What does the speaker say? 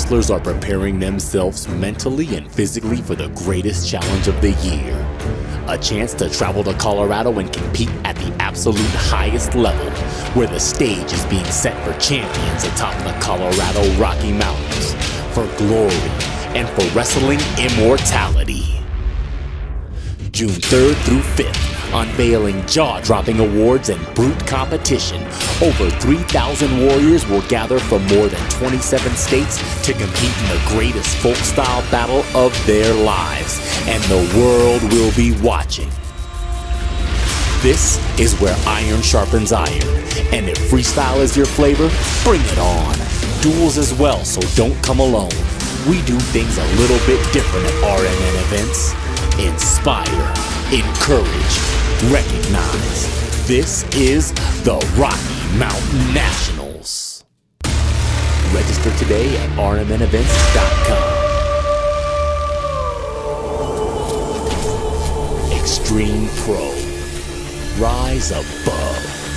wrestlers are preparing themselves mentally and physically for the greatest challenge of the year. A chance to travel to Colorado and compete at the absolute highest level, where the stage is being set for champions atop the Colorado Rocky Mountains, for glory and for wrestling immortality. June 3rd through 5th, unveiling jaw-dropping awards and brute competition. Over 3,000 warriors will gather from more than 27 states to compete in the greatest folk-style battle of their lives, and the world will be watching. This is where iron sharpens iron, and if freestyle is your flavor, bring it on. Duals as well, so don't come alone. We do things a little bit different at RMN events. Inspire, encourage, recognize. This is the Rocky Mountain Nationals. Register today at rmnevents.com. Extreme Pro. Rise above.